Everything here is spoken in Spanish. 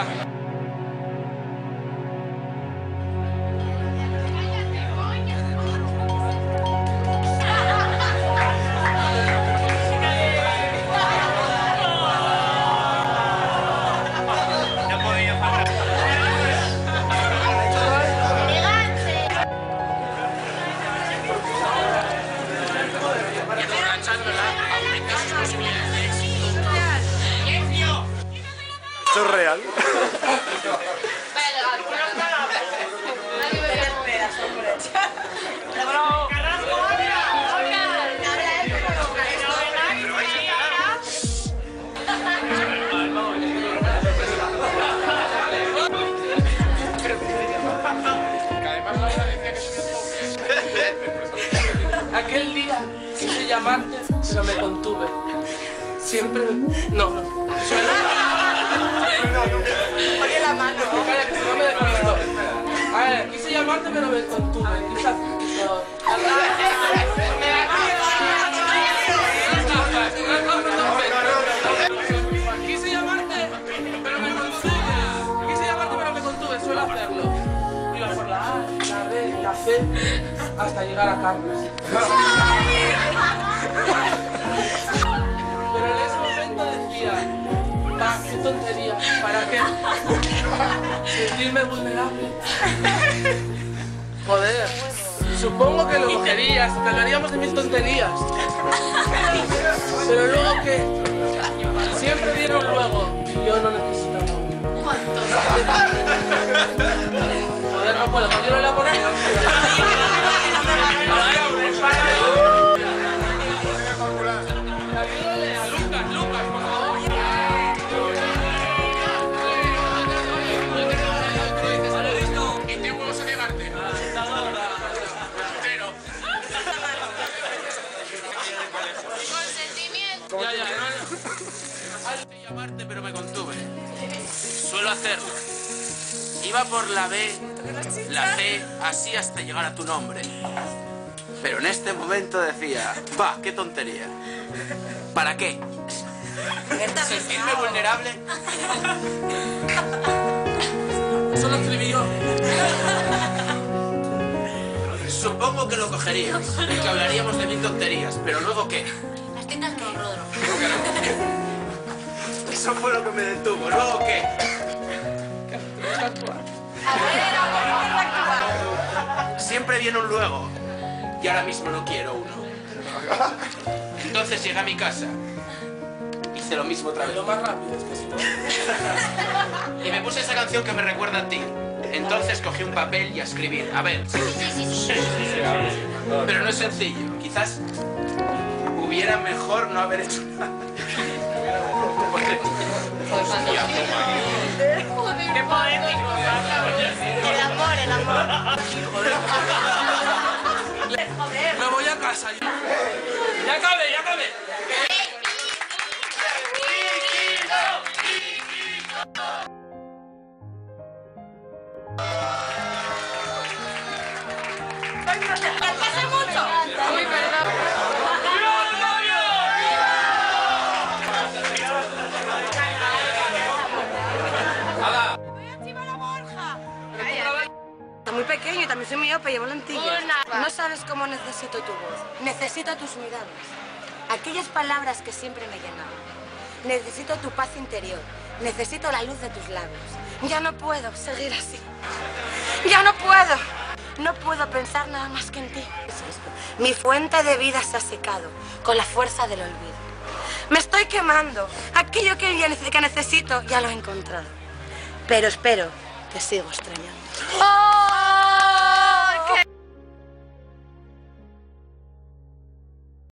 Hallelujah. Esto es real. Aquel día quise llamarte, pero me contuve. Siempre... No. Oye la mano. Calla, que si no me despisto. A ver, quise llamarte, pero me contuve. Quizás... Quise llamarte, pero me contuve. Quise llamarte, pero me contuve. Suelo hacerlo. Iba por la A, la B, la C, hasta llegar a Carlos. Qué tontería, ¿para qué? Sentirme vulnerable. Joder, supongo que lo cogerías, te hablaríamos de mil tonterías. Pero luego que siempre dieron luego, y yo no necesitaba. Joder, Ya, ya, no, de llamarte, pero me contuve. Suelo hacerlo. Iba por la B, la C, así hasta llegar a tu nombre. Pero en este momento decía, va, qué tontería. ¿Para qué? ¿Sentirme vulnerable? Solo escribí yo. Supongo que lo cogerías y que hablaríamos de mil tonterías, pero luego qué? Las tetas no, Rodro. Eso fue lo que me detuvo. ¿Luego qué? Siempre viene un luego. Y ahora mismo no quiero uno. Entonces llegué a mi casa. Hice lo mismo otra vez. Lo más rápido es que. Y me puse esa canción que me recuerda a ti. Entonces cogí un papel y a escribir. A ver. Pero no es sencillo. Quizás hubiera mejor no haber hecho nada. Qué poético. El amor, el amor. Me voy a casa. Ya, ya acabé, ya acabé. Muy pequeño y también soy miope, llevo lentillas. No sabes cómo necesito tu voz. Necesito tus miradas. Aquellas palabras que siempre me llenaban. Necesito tu paz interior. Necesito la luz de tus labios. Ya no puedo seguir así. Ya no puedo. No puedo pensar nada más que en ti. Mi fuente de vida se ha secado con la fuerza del olvido. Me estoy quemando. Aquello que necesito ya lo he encontrado. Pero espero, te sigo extrañando. ¡Oh!